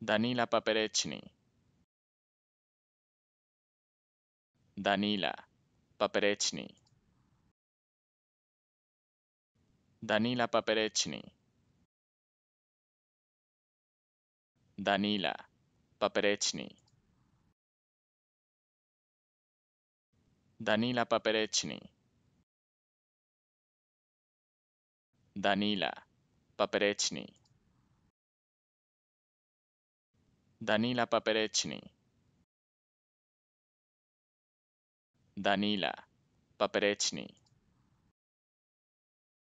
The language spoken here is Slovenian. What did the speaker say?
Danila Paperečni Danila Paperečni Danila Paperečni Danila Paperečni Danila Paperečni Danila Paperečni Danila Paperečni, Danila Paperečni.